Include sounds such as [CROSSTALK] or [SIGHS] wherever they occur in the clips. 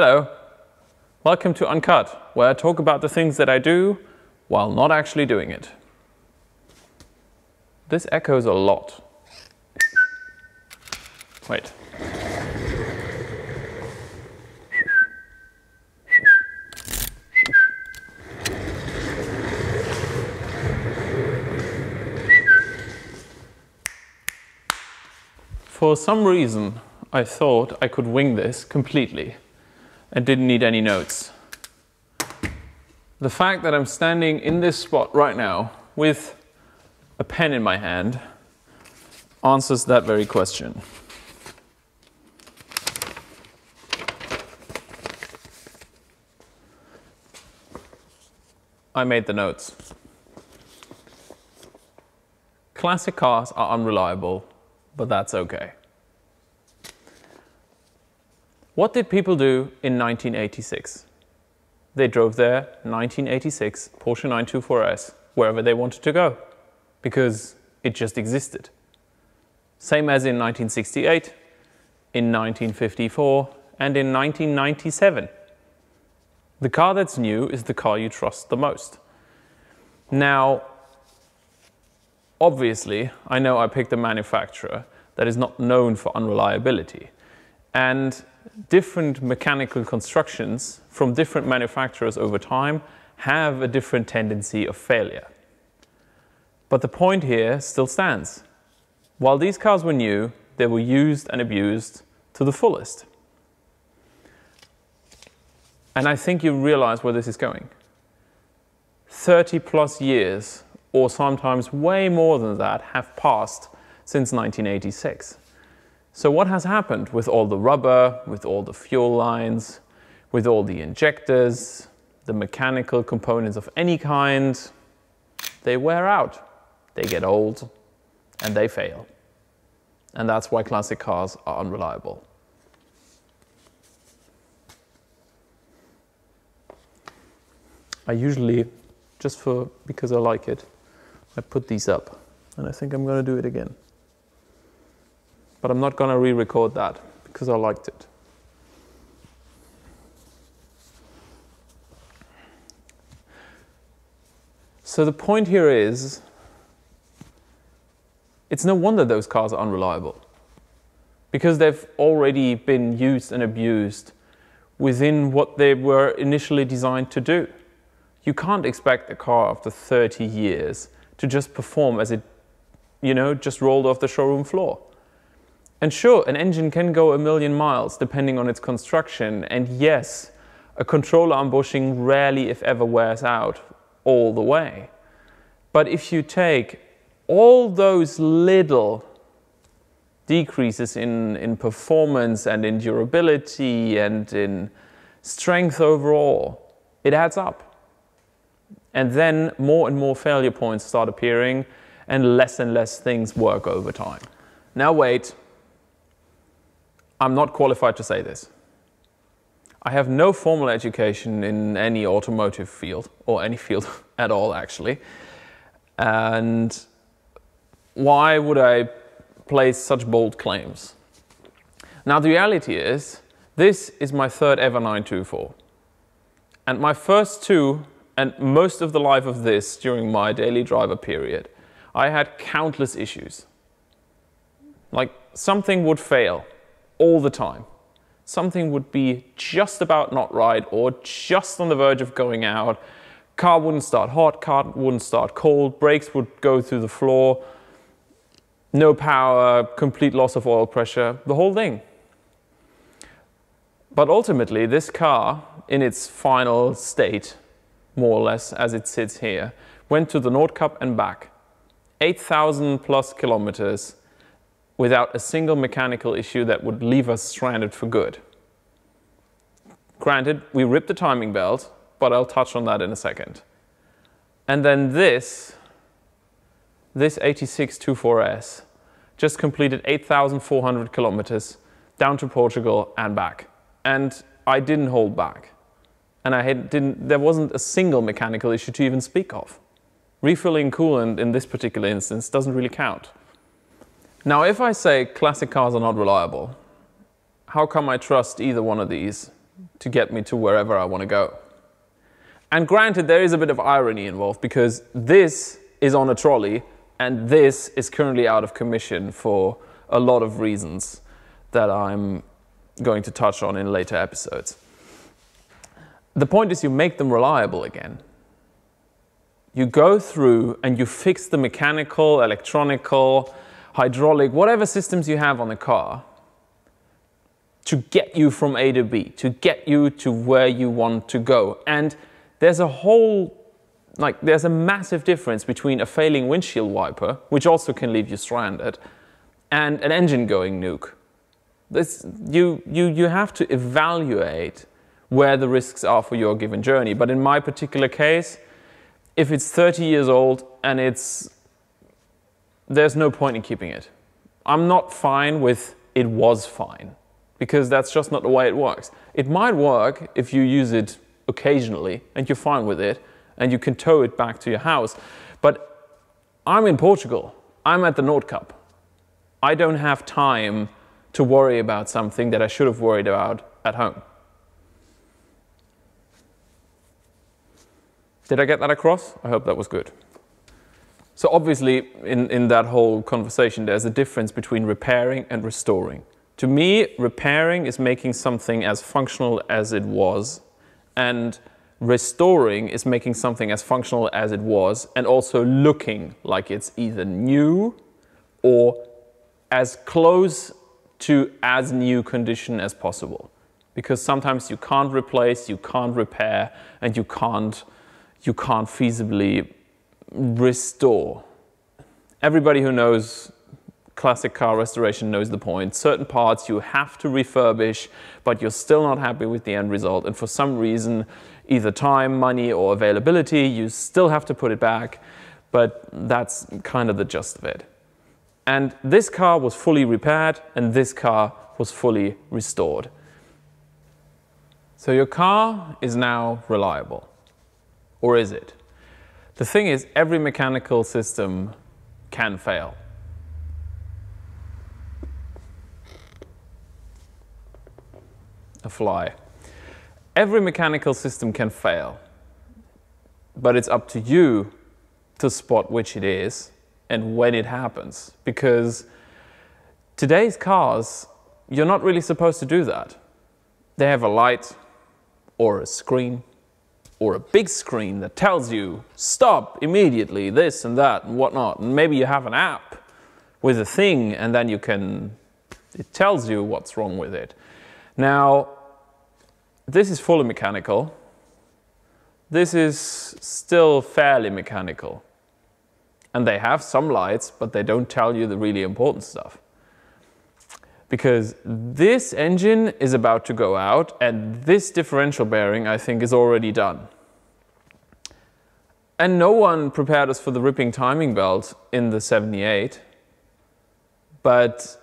Hello. Welcome to Uncut, where I talk about the things that I do while not actually doing it. This echoes a lot. Wait. For some reason, I thought I could wing this completely and didn't need any notes. The fact that I'm standing in this spot right now with a pen in my hand answers that very question. I made the notes. Classic cars are unreliable but that's okay. What did people do in 1986? They drove their 1986 Porsche 924S wherever they wanted to go because it just existed. Same as in 1968, in 1954, and in 1997. The car that's new is the car you trust the most. Now, Obviously, I know I picked a manufacturer that is not known for unreliability. And different mechanical constructions from different manufacturers over time have a different tendency of failure. But the point here still stands. While these cars were new, they were used and abused to the fullest. And I think you realize where this is going. 30 plus years or sometimes way more than that, have passed since 1986. So what has happened with all the rubber, with all the fuel lines, with all the injectors, the mechanical components of any kind, they wear out, they get old, and they fail. And that's why classic cars are unreliable. I usually, just for because I like it, I put these up and I think I'm going to do it again. But I'm not going to re-record that because I liked it. So the point here is it's no wonder those cars are unreliable because they've already been used and abused within what they were initially designed to do. You can't expect a car after 30 years to just perform as it, you know, just rolled off the showroom floor. And sure, an engine can go a million miles depending on its construction. And yes, a controller arm bushing rarely, if ever, wears out all the way. But if you take all those little decreases in, in performance and in durability and in strength overall, it adds up. And then more and more failure points start appearing and less and less things work over time. Now wait, I'm not qualified to say this. I have no formal education in any automotive field, or any field [LAUGHS] at all actually. And why would I place such bold claims? Now the reality is, this is my third ever 924. And my first two and most of the life of this during my daily driver period, I had countless issues. Like something would fail all the time. Something would be just about not right or just on the verge of going out. Car wouldn't start hot, car wouldn't start cold, brakes would go through the floor, no power, complete loss of oil pressure, the whole thing. But ultimately, this car, in its final state, more or less, as it sits here, went to the Nordkapp and back. 8,000 plus kilometers without a single mechanical issue that would leave us stranded for good. Granted, we ripped the timing belt, but I'll touch on that in a second. And then this, this 8624S, just completed 8,400 kilometers down to Portugal and back. And I didn't hold back and I didn't, there wasn't a single mechanical issue to even speak of. Refilling coolant in this particular instance doesn't really count. Now, if I say classic cars are not reliable, how come I trust either one of these to get me to wherever I want to go. And granted, there is a bit of irony involved because this is on a trolley and this is currently out of commission for a lot of reasons that I'm going to touch on in later episodes. The point is, you make them reliable again. You go through and you fix the mechanical, electronical, hydraulic, whatever systems you have on the car to get you from A to B, to get you to where you want to go. And there's a whole, like, there's a massive difference between a failing windshield wiper, which also can leave you stranded, and an engine going nuke. This, you, you, you have to evaluate where the risks are for your given journey. But in my particular case, if it's 30 years old and it's, there's no point in keeping it. I'm not fine with it was fine because that's just not the way it works. It might work if you use it occasionally and you're fine with it and you can tow it back to your house. But I'm in Portugal. I'm at the Nordkapp. I don't have time to worry about something that I should have worried about at home. Did I get that across? I hope that was good. So obviously, in, in that whole conversation, there's a difference between repairing and restoring. To me, repairing is making something as functional as it was, and restoring is making something as functional as it was, and also looking like it's either new or as close to as new condition as possible. Because sometimes you can't replace, you can't repair, and you can't, you can't feasibly restore. Everybody who knows classic car restoration knows the point. Certain parts you have to refurbish, but you're still not happy with the end result. And for some reason, either time, money, or availability, you still have to put it back. But that's kind of the gist of it. And this car was fully repaired, and this car was fully restored. So your car is now reliable. Or is it? The thing is, every mechanical system can fail. a fly. Every mechanical system can fail, but it's up to you to spot which it is and when it happens. Because today's cars, you're not really supposed to do that. They have a light or a screen or a big screen that tells you stop immediately, this and that and whatnot. And maybe you have an app with a thing and then you can, it tells you what's wrong with it. Now, this is fully mechanical. This is still fairly mechanical. And they have some lights, but they don't tell you the really important stuff. Because this engine is about to go out, and this differential bearing, I think, is already done. And no one prepared us for the ripping timing belt in the 78, but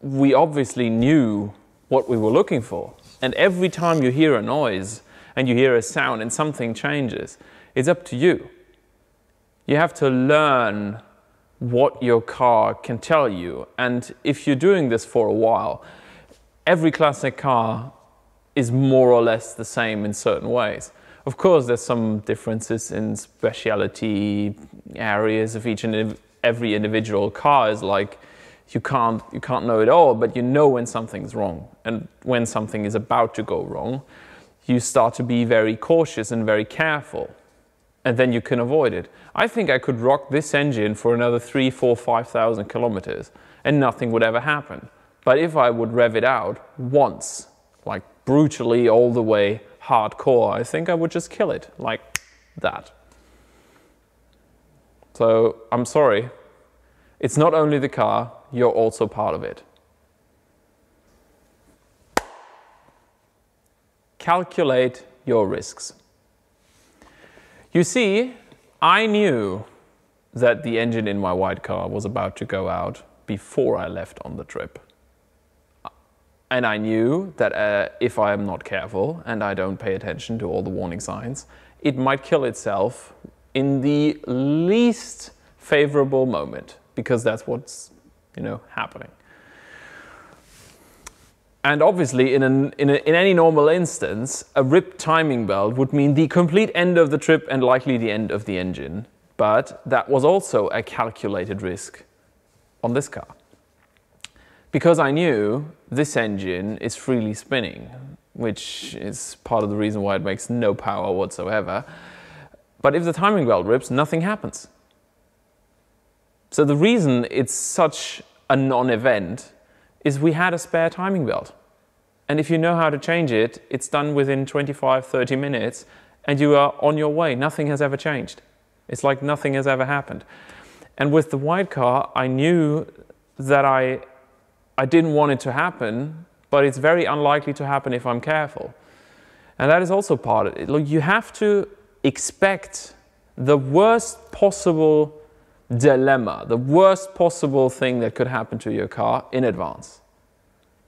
we obviously knew what we were looking for. And every time you hear a noise and you hear a sound and something changes, it's up to you. You have to learn what your car can tell you. And if you're doing this for a while, every classic car is more or less the same in certain ways. Of course, there's some differences in speciality areas of each and every individual car is like you can't, you can't know it all, but you know when something's wrong. And when something is about to go wrong, you start to be very cautious and very careful. And then you can avoid it. I think I could rock this engine for another three, four, five thousand kilometers and nothing would ever happen. But if I would rev it out once, like brutally all the way hardcore, I think I would just kill it like that. So I'm sorry. It's not only the car, you're also part of it. Calculate your risks. You see, I knew that the engine in my white car was about to go out before I left on the trip. And I knew that uh, if I am not careful and I don't pay attention to all the warning signs, it might kill itself in the least favorable moment because that's what's you know, happening. And obviously, in, an, in, a, in any normal instance, a ripped timing belt would mean the complete end of the trip and likely the end of the engine. But that was also a calculated risk on this car. Because I knew this engine is freely spinning, which is part of the reason why it makes no power whatsoever. But if the timing belt rips, nothing happens. So the reason it's such a non-event is we had a spare timing belt. And if you know how to change it, it's done within 25, 30 minutes and you are on your way. Nothing has ever changed. It's like nothing has ever happened. And with the white car, I knew that I, I didn't want it to happen, but it's very unlikely to happen if I'm careful. And that is also part of it. Look, you have to expect the worst possible dilemma, the worst possible thing that could happen to your car in advance.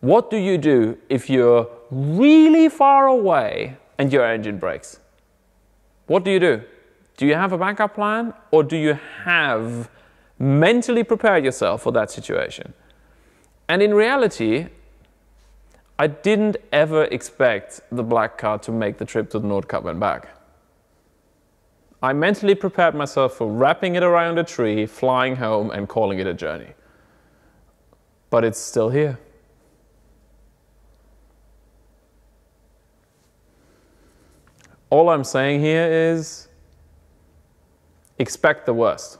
What do you do if you're really far away and your engine breaks? What do you do? Do you have a backup plan or do you have mentally prepared yourself for that situation? And in reality, I didn't ever expect the black car to make the trip to the Nordkapp and back. I mentally prepared myself for wrapping it around a tree, flying home, and calling it a journey. But it's still here. All I'm saying here is expect the worst.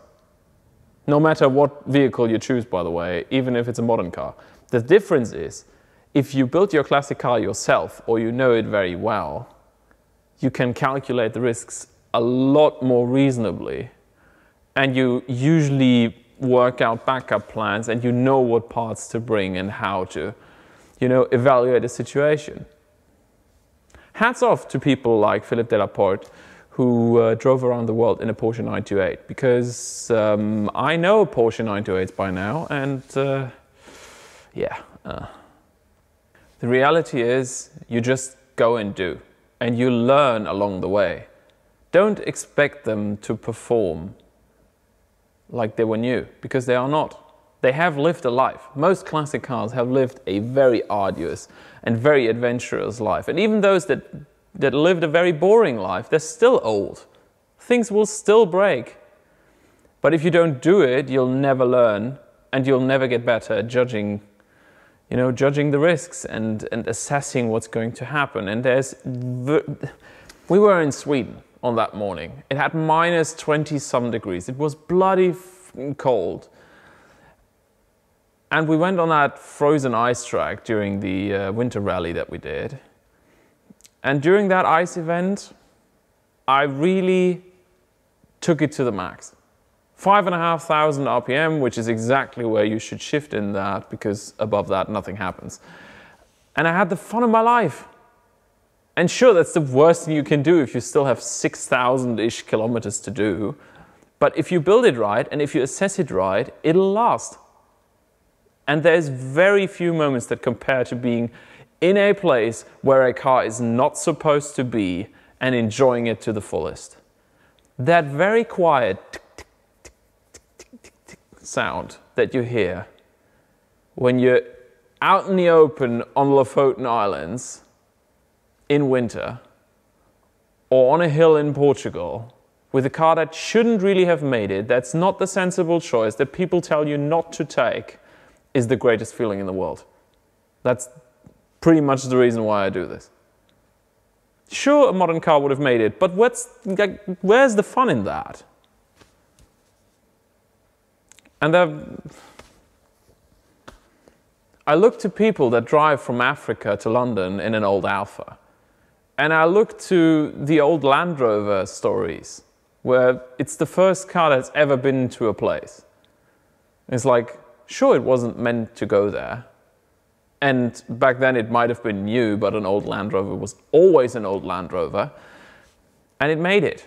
No matter what vehicle you choose, by the way, even if it's a modern car. The difference is if you build your classic car yourself or you know it very well, you can calculate the risks a lot more reasonably. And you usually work out backup plans and you know what parts to bring and how to, you know, evaluate a situation. Hats off to people like Philippe Delaporte, who uh, drove around the world in a Porsche 928, because um, I know Porsche 928s by now, and uh, yeah. Uh, the reality is, you just go and do, and you learn along the way. Don't expect them to perform like they were new, because they are not. They have lived a life. Most classic cars have lived a very arduous and very adventurous life. And even those that, that lived a very boring life, they're still old. Things will still break. But if you don't do it, you'll never learn and you'll never get better at judging, you know, judging the risks and, and assessing what's going to happen. And there's, we were in Sweden on that morning. It had minus 20 some degrees. It was bloody cold. And we went on that frozen ice track during the uh, winter rally that we did. And during that ice event, I really took it to the max. Five and a half thousand RPM, which is exactly where you should shift in that because above that nothing happens. And I had the fun of my life. And sure, that's the worst thing you can do if you still have 6,000 ish kilometers to do. But if you build it right and if you assess it right, it'll last. And there's very few moments that compare to being in a place where a car is not supposed to be and enjoying it to the fullest. That very quiet sound that you hear when you're out in the open on the Lofoten Islands in winter or on a hill in Portugal with a car that shouldn't really have made it, that's not the sensible choice, that people tell you not to take, is the greatest feeling in the world. That's pretty much the reason why I do this. Sure, a modern car would have made it, but what's, where's the fun in that? And I look to people that drive from Africa to London in an old Alfa. And I look to the old Land Rover stories, where it's the first car that's ever been to a place. It's like, sure, it wasn't meant to go there. And back then it might have been new, but an old Land Rover was always an old Land Rover. And it made it.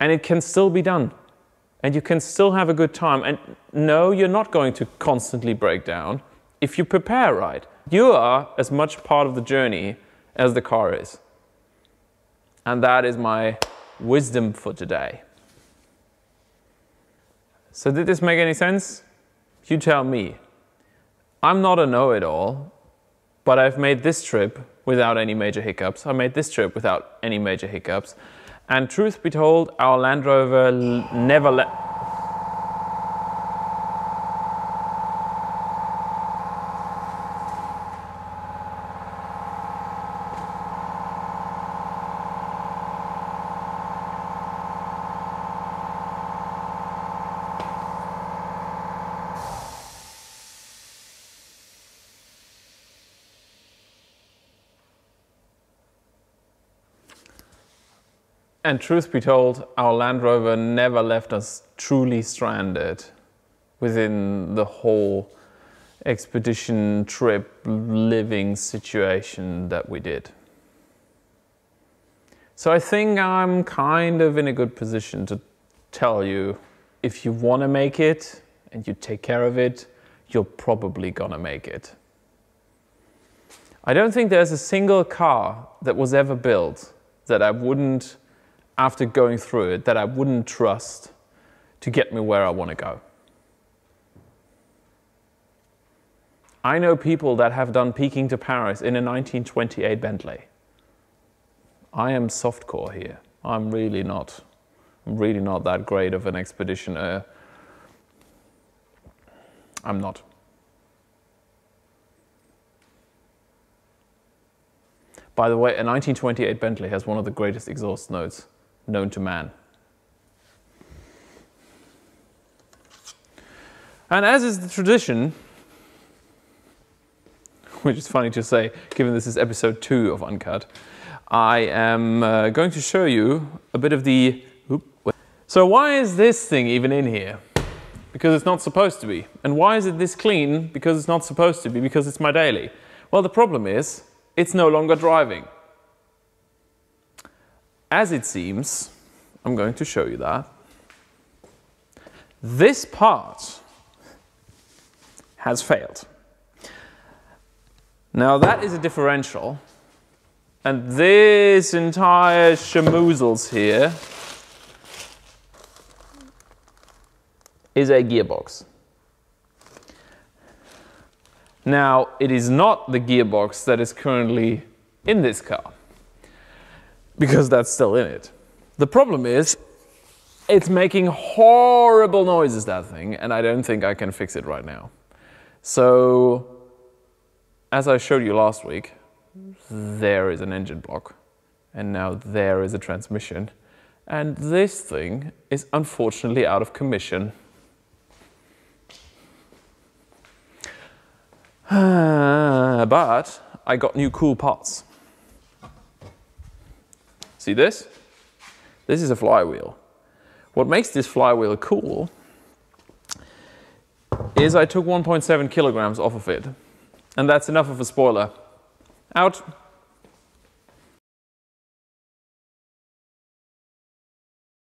And it can still be done. And you can still have a good time. And no, you're not going to constantly break down if you prepare right. You are as much part of the journey as the car is. And that is my wisdom for today. So, did this make any sense? You tell me. I'm not a know it all, but I've made this trip without any major hiccups. I made this trip without any major hiccups. And truth be told, our Land Rover never let And truth be told, our Land Rover never left us truly stranded within the whole expedition trip living situation that we did. So I think I'm kind of in a good position to tell you if you want to make it and you take care of it, you're probably gonna make it. I don't think there's a single car that was ever built that I wouldn't after going through it that I wouldn't trust to get me where I want to go. I know people that have done Peking to Paris in a 1928 Bentley. I am softcore here. I'm really not. I'm really not that great of an expeditioner. Uh, I'm not. By the way, a 1928 Bentley has one of the greatest exhaust notes known to man. And as is the tradition, which is funny to say given this is episode two of Uncut, I am uh, going to show you a bit of the. so, why is this thing even in here? Because it's not supposed to be. And why is it this clean? Because it's not supposed to be, because it's my daily. Well, the problem is, it's no longer driving. As it seems, I'm going to show you that. This part has failed. Now that is a differential, and this entire shamoozles here is a gearbox. Now, it is not the gearbox that is currently in this car because that's still in it. The problem is, it's making horrible noises, that thing, and I don't think I can fix it right now. So, as I showed you last week, there is an engine block, and now there is a transmission, and this thing is unfortunately out of commission. [SIGHS] but I got new cool parts. See this? This is a flywheel. What makes this flywheel cool is I took 1.7 kilograms off of it. And that's enough of a spoiler. Out.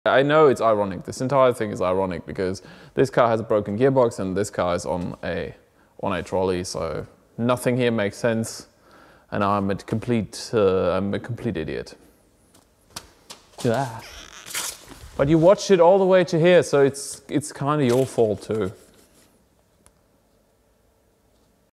I know it's ironic. This entire thing is ironic because this car has a broken gearbox and this car is on a on a trolley, so nothing here makes sense, and I'm a complete uh, I'm a complete idiot. Yeah. But you watched it all the way to here, so it's, it's kind of your fault too.